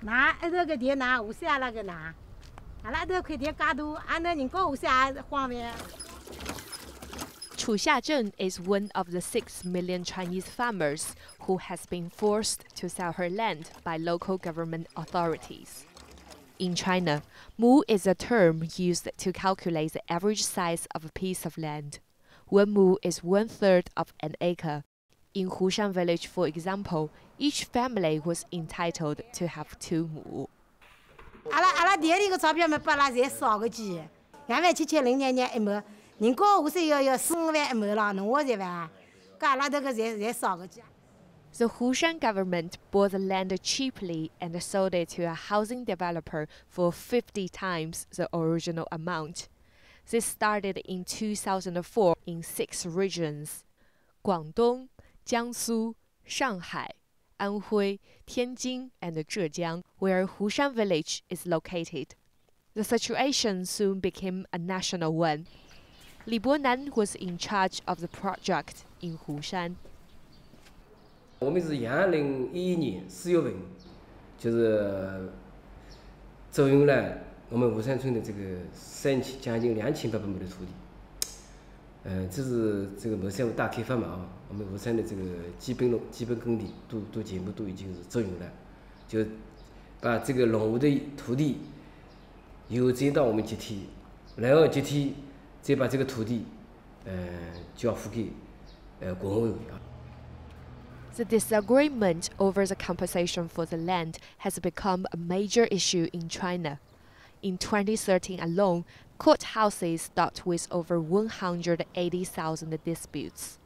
那一头个地那五三那个那，阿拉头块地介大，俺那人家五三荒废。Chu Xiazhen is one of the 6 million Chinese farmers who has been forced to sell her land by local government authorities. In China, mu is a term used to calculate the average size of a piece of land. One mu is one third of an acre. In Hushan village, for example, each family was entitled to have two mu. 阿拉阿拉店里个钞票嘛，把拉侪少个几，两万七千零年年一亩。人家下山要要四五万一亩了，侬我才万，搿阿拉头个侪侪少个几。The Hushan government bought the land cheaply and sold it to a housing developer for 50 times the original amount. This started in 2004 in six regions Guangdong, Jiangsu, Shanghai, Anhui, Tianjin, and Zhejiang, where Hushan village is located. The situation soon became a national one. Li Bonan was in charge of the project in Hushan. 我们是二零一一年四月份，就是走用了我们吴山村的这个三千将近两千八百亩的土地。嗯，这是这个某三五大开发嘛啊， 我们吴山的这个基本农基本耕地都都全部都已经是走用了，就把这个农户的土地邮转到我们集体，然后集体。再把这个土地，呃，交付给呃国务委啊。The disagreement over the compensation for the land has become a major issue in China. In 2013 alone, courthouses dealt with over 180,000 disputes.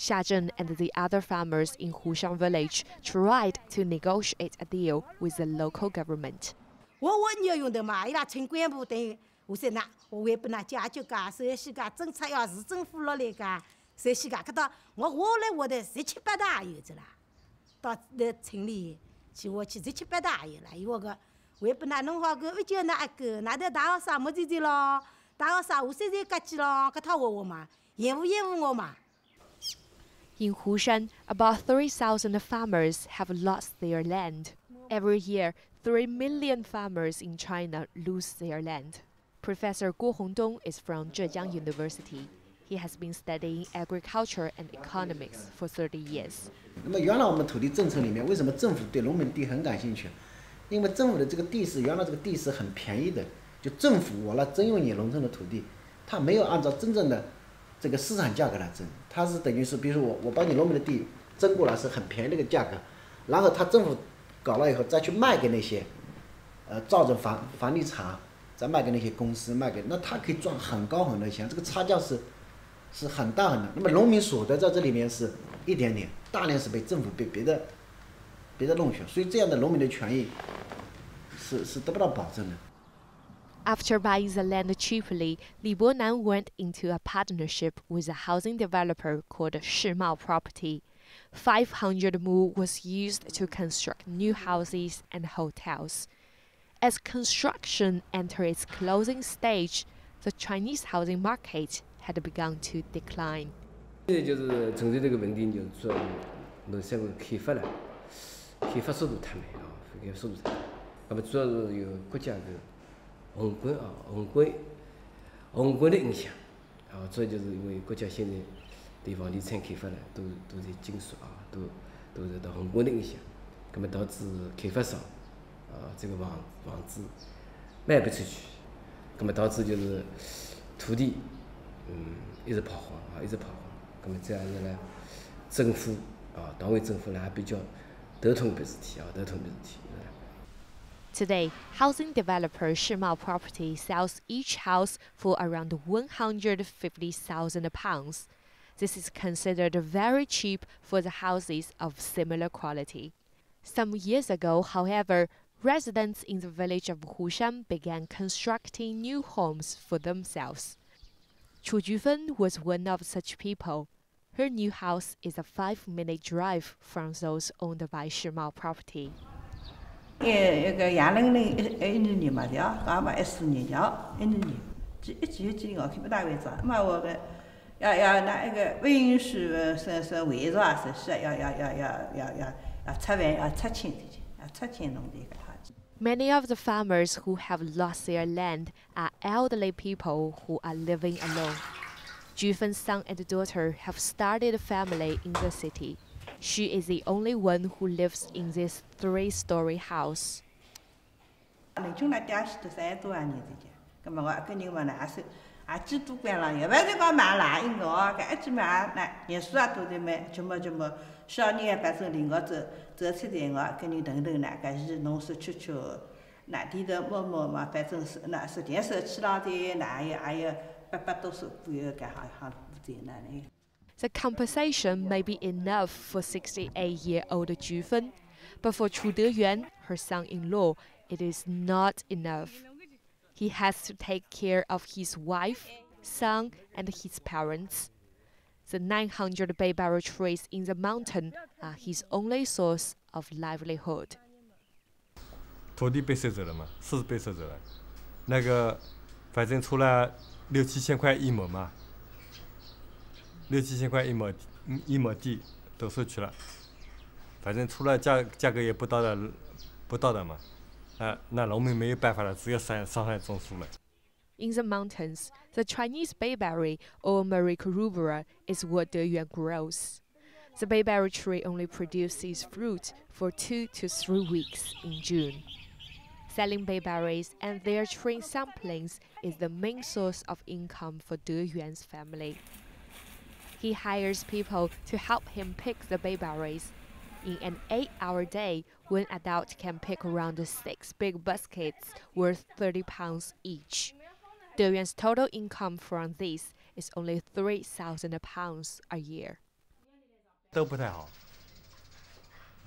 Xiazhen and the other farmers in Hushan village tried to negotiate a deal with the local government. 我我你要用的嘛，伊拉城管部等于。我说那，我为不那解决噶，首先噶政策要市政府落来噶，首先噶，看到我我来我的十七八大有着啦，到那村里去我去十七八大有了，有个为不那弄好个，一叫那一个，那头大学生没在在咯，大学生五岁在隔几咯，搿套话我嘛，厌恶厌恶我嘛。In Hushan, about 3,000 farmers have lost their land. Every year, 3 million farmers in China lose their land. Professor Guo Hongdong is from Zhejiang University. He has been studying agriculture and economics for 30 years. 那么原来我们土地政策里面，为什么政府对农民地很感兴趣？因为政府的这个地是原来这个地是很便宜的，就政府我来征用你农村的土地，他没有按照真正的 这个市场价格来征，他是等于是，比如说我我把你农民的地征过来是很便宜的一个价格，然后他政府搞了以后再去卖给那些，呃，造成房房地产。再卖给那些公司，卖给那他可以赚很高很多钱，这个差价是是很大很大。那么农民所得在这里面是一点点，大量是被政府被别的别的弄去，所以这样的农民的权益是是得不到保证的。After buying the land cheaply, Li Bonan went into a partnership with a housing developer called Shimao Property. 500 mu was used to construct new houses and hotels. As construction entered its closing stage, the Chinese housing market had begun to decline. 现在就是存在这个问题，就是说，某三个开发了，开发速度太慢啊，开发速度太慢。那么主要是有国家的 宏观啊，宏观宏观的影响啊，主要就是因为国家现在对房地产开发呢，都都在紧缩啊，都都受到宏观的影响，那么导致开发商。啊，这个房房子卖不出去，那么导致就是土地，嗯，一直跑荒啊，一直跑荒。那么这样子呢，政府啊，党委政府呢还比较头痛一笔事体啊，头痛一笔事体。Today, housing developer Shimao Property sells each house for around 150,000 pounds. This is considered very cheap for the houses of similar quality. Some years ago, however, residents in the village of Hushan began constructing new homes for themselves. Chu Jufen was one of such people. Her new house is a five-minute drive from those owned by Shimao Property. Many of the farmers who have lost their land are elderly people who are living alone. Jufen's son and daughter have started a family in the city. She is the only one who lives in this three-story house. The compensation may be enough for 68-year-old Ju Fen, but for Chu Deyuan, her son-in-law, it is not enough. He has to take care of his wife, son, and his parents. The 900 bayberry trees in the mountain are his only source of livelihood. 土地被收走了嘛，柿子被收走了，那个反正出了六七千块一亩嘛，六七千块一亩一亩地都收取了，反正出了价价格也不到的，不到的嘛，那那农民没有办法了，只有伤伤害种树了。In the mountains, the Chinese bayberry or Myrica rubra is what De Yuan grows. The bayberry tree only produces fruit for two to three weeks in June. Selling bayberries and their tree samplings is the main source of income for De Yuan's family he hires people to help him pick the bayberries. In an eight-hour day, one adult can pick around six big baskets worth 30 pounds each. De Yuan's total income from this is only 3,000 pounds a year. 都不太好，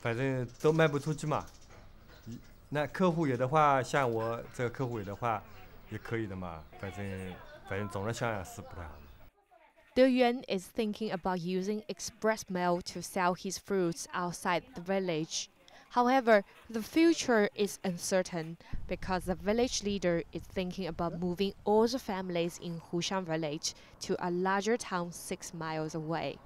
反正都卖不出去嘛。那客户有的话，像我这个客户有的话，也可以的嘛。反正反正总的想想是不太好。De Yuan is thinking about using express mail to sell his fruits outside the village. However, the future is uncertain because the village leader is thinking about moving all the families in Hushan village to a larger town six miles away.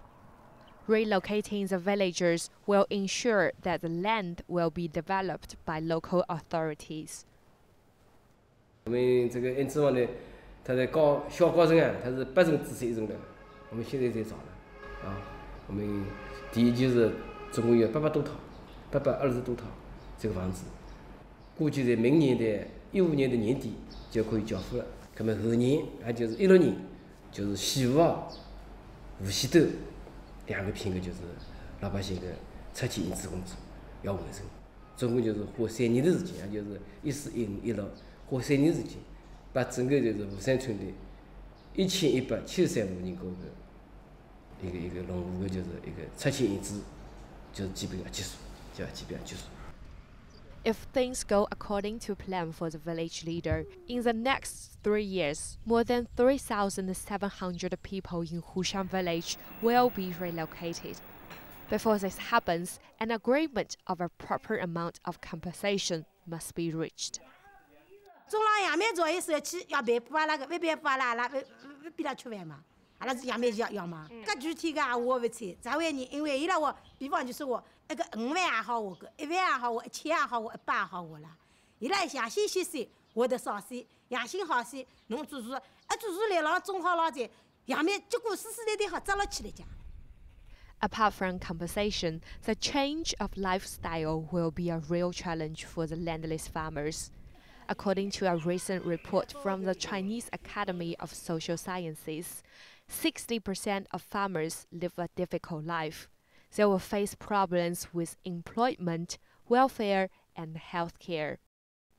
Relocating the villagers will ensure that the land will be developed by local authorities. 我们这个恩智网的，它的高小高层啊，它是八层支持一层的。我们现在在找了，啊，我们第一就是总共有八百多套，八百二十多套这个房子，估计在明年的一五年的年底就可以交付了。那么后年也就是一六年，就是西湖啊、无锡头两个品个就是老百姓的拆迁安置工作要完成，总共就是花三年的时间，也就是一四一五一六花三年时间，把整个就是吴山村的 一千一百七十三户人口的一个一个农户的就是一个拆迁安置，就是基本上结束，就要基本上结束。 If things go according to plan for the village leader, in the next three years, more than 3,700 people in Hushan village will be relocated. Before this happens, an agreement of a proper amount of compensation must be reached. 中浪杨梅做一手去要赔补阿拉个，没赔补阿拉阿拉不不逼他吃饭嘛？阿拉是杨梅要要嘛？搿具体个也话我勿猜，咋会呢？因为伊拉话，比方就是话，一个五万也好活个，一万也好活，一千也好活，一百也好活啦。伊拉杨新先生活得少些，杨新好些，侬做做，一做做来了种好了在，杨梅结果世世代代好扎了起来讲。Apart from compensation, the change of lifestyle will be a real challenge for the landless farmers. According to a recent report from the Chinese Academy of Social Sciences, 60% of farmers live a difficult life. They will face problems with employment, welfare, and healthcare.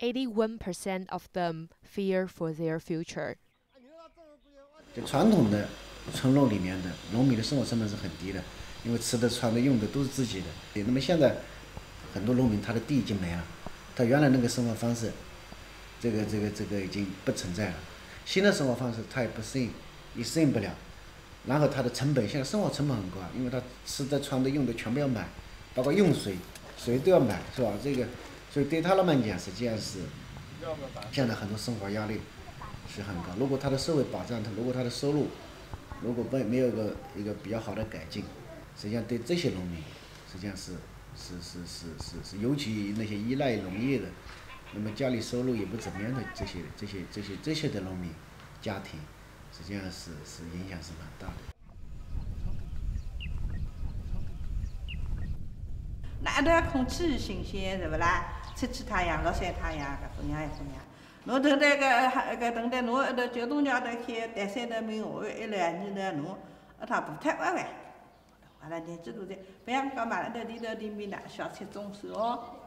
81% of them fear for their future. 就传统的村落里面的农民的生活成本是很低的，因为吃的、穿的、用的都是自己的。那么现在很多农民他的地已经没了，他原来那个生活方式， 这个这个这个已经不存在了。新的生活方式他也不适应，也适应不了。然后他的成本现在生活成本很高，因为他吃的、穿的、用的全部要买，包括用水，水都要买，是吧？这个，所以对他们来讲，实际上是现在很多生活压力是很高。如果他的社会保障，他如果他的收入如果没没有个一个比较好的改进，实际上对这些农民实际上是是是是是是，尤其那些依赖农业的，那么家里收入也不怎么样的这些这些这些这些的农民家庭，实际上是是影响是蛮大的。那头空气新鲜是不啦？出去太阳，落晒太阳，搿种样一种样。侬等待搿搿等待侬后头九栋桥头开单三头门下一两年头侬一趟步太弯弯。阿拉年纪大点，不像讲嘛，那头里头里面呐，小菜中手哦。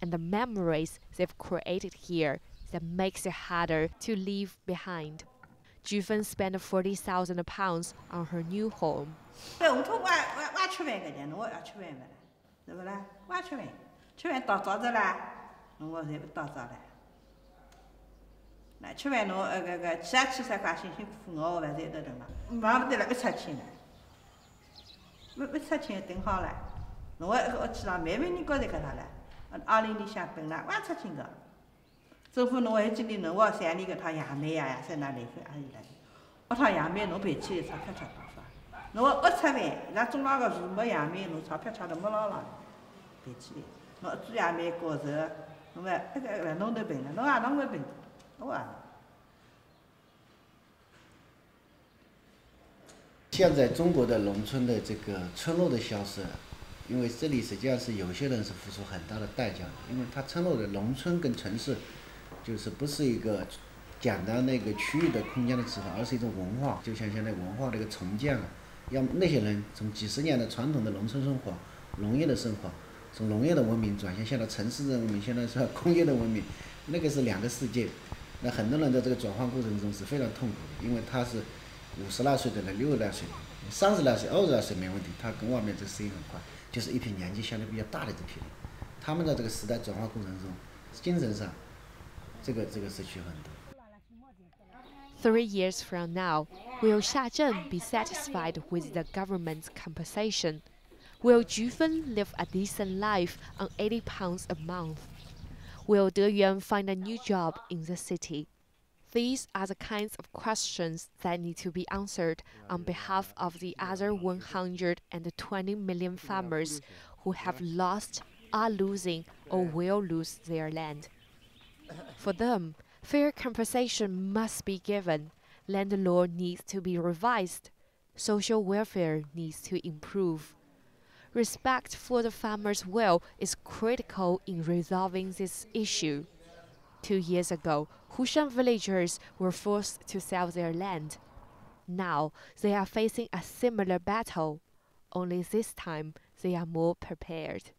and the memories they've created here that makes it harder to leave behind. Jufen spent 40,000 pounds on her new home. 阿里里向本来挖出金个，政府侬还记得侬往山里搿趟爷奶呀，在那离婚阿里来，搿趟爷奶侬赔起来钞票吃大发？侬勿出饭，伊拉中浪个树没爷奶，侬钞票吃都没捞了，赔起来。侬一株爷奶高实，侬勿一个勿弄得平了，侬也弄勿平，我也。现在中国的农村的这个村落的消失，因为这里实际上是有些人是付出很大的代价的，因为他村落的农村跟城市，就是不是一个简单那个区域的空间的指法，而是一种文化，就像现在文化的一个重建啊，要那些人从几十年的传统的农村生活、农业的生活，从农业的文明转向现在城市的文明，现在是 工业的文明，那个是两个世界。那很多人在这个转换过程中是非常痛苦的，因为他是。五十来岁的人，六十来岁，三十来岁、二十来岁没问题，他跟外面这适应很快，就是一批年纪相对比较大的这批人，他们在这个时代转化过程中，精神上，这个这个是缺很多。 Three years from now, will Xiazhen be satisfied with the government's compensation? Will Jufen live a decent life on 80 pounds a month? Will De Yuan find a new job in the city? These are the kinds of questions that need to be answered on behalf of the other 120 million farmers who have lost, are losing, or will lose their land. For them, fair compensation must be given, land law needs to be revised, social welfare needs to improve. Respect for the farmer's will is critical in resolving this issue. Two years ago, Hushan villagers were forced to sell their land. Now they are facing a similar battle, only this time they are more prepared.